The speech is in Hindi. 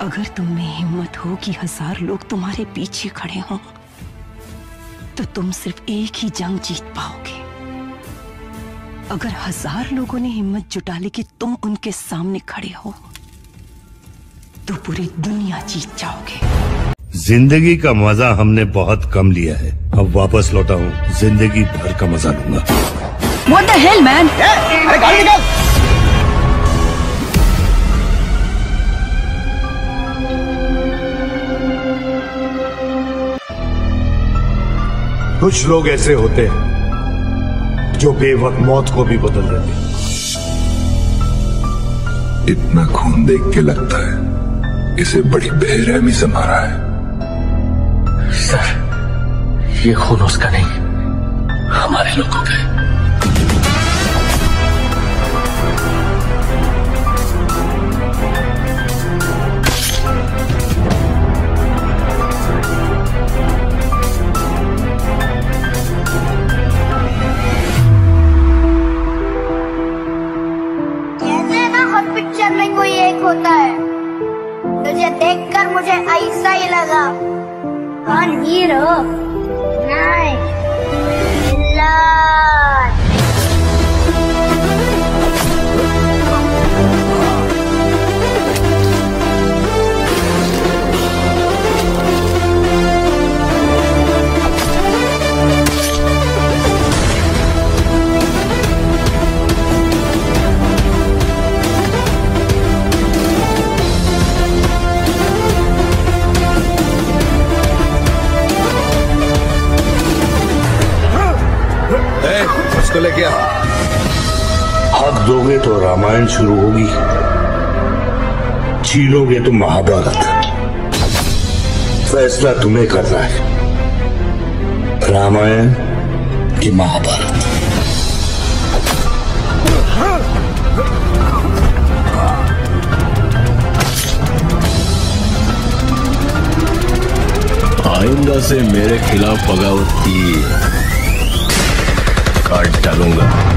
अगर तुम में हिम्मत हो कि हज़ार लोग तुम्हारे पीछे खड़े हों तो तुम सिर्फ़ एक ही जंग जीत पाओगे। अगर हज़ार लोगों ने हिम्मत जुटा ली कि तुम उनके सामने खड़े हो तो पूरी दुनिया जीत जाओगे। ज़िंदगी का मज़ा हमने बहुत कम लिया है। अब वापस लौटा हूँ। ज़िंदगी भर का मज़ा लूँगा। What the hell, man? अरे गाड़ी निकाल। कुछ लोग ऐसे होते हैं जो बेवक्त मौत को भी बदल देते इतना खून देख के लगता है इसे बड़ी बेरहमी से मारा है। सर ये खून उसका नहीं हमारे लोगों का है। पिक्चर में कोई एक होता है। तुझे देखकर मुझे ऐसा ही लगा। कौन हीरो? नहीं उसको लेके आ हक दोगे तो रामायण शुरू होगी। छीलोगे तो महाभारत। फैसला तुम्हें करना है। रामायण की महाभारत। आइंदा से मेरे खिलाफ बगावत की। काट डालूँगा